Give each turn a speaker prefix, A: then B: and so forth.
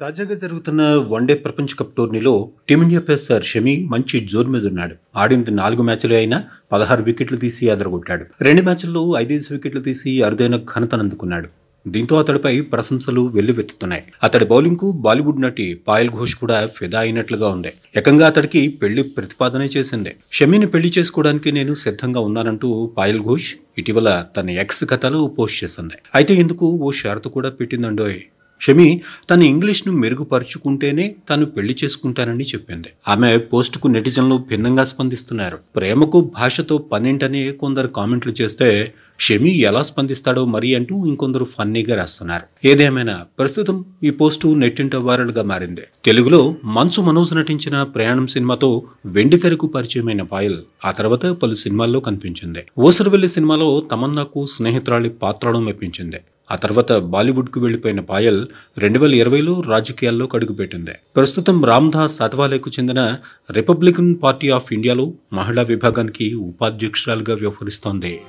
A: తాజాగా జరుగుతున్న వన్డే ప్రపంచ కప్ టోర్నీలో టీమిండియా పేసర్ షమి మంచి జోరు మీద ఉన్నాడు. ఆడింది నాలుగు మ్యాచ్లు అయినా పదహారు వికెట్లు తీసి అదరగొట్టాడు. రెండు మ్యాచ్ల్లో ఐదేసి వికెట్లు తీసి అరుదైన ఘనతనందుకున్నాడు దీంతో అతడిపై ప్రశంసలు వెల్లువెత్తుతున్నాయి. అతడి బౌలింగ్కు బాలీవుడ్ నటి పాయల్ ఘోష్ కూడా ఫిదా అయినట్లుగా ఉంది. ఏకంగా అతడికి పెళ్ళి ప్రతిపాదనే చేసింది. షమీని పెళ్ళి చేసుకోవడానికి నేను సిద్ధంగా ఉన్నానంటూ పాయల్ ఘోష్ ఇటీవల తన ఎక్స్ కథలో పోస్ట్ చేసింది. అయితే ఇందుకు ఓ షరతు కూడా పెట్టిందండోయ్. షమి తన ఇంగ్లీష్ను మెరుగుపరుచుకుంటేనే తను పెళ్ళి చేసుకుంటానని చెప్పింది. ఆమె పోస్టుకు నెటిజన్లు భిన్నంగా స్పందిస్తున్నారు. ప్రేమకు భాషతో పనేంటని కొందరు కామెంట్లు చేస్తే షమి ఎలా స్పందిస్తాడో మరి అంటూ ఇంకొందరు ఫన్నీగా రాస్తున్నారు. ఏదేమైనా ప్రస్తుతం ఈ పోస్టు నెట్టింట వైరల్గా మారింది. తెలుగులో మంచు మనోజ్ నటించిన ప్రయాణం సినిమాతో వెండితెరకు పరిచయమైన పాయల్ ఆ తర్వాత పలు సినిమాల్లో కనిపించింది. ఓసరవెల్లి సినిమాలో తమన్నాకు స్నేహితురాలి పాత్రను మెప్పించింది. ఆ తర్వాత బాలీవుడ్కు వెళ్ళిపోయిన పాయల్ రెండు వేల ఇరవైలో రాజకీయాల్లో కడుగుపెట్టింది. ప్రస్తుతం రామ్దాస్ అథవాలేకు చెందిన రిపబ్లికన్ పార్టీ ఆఫ్ ఇండియాలో మహిళా విభాగానికి ఉపాధ్యక్షురాలుగా వ్యవహరిస్తోంది.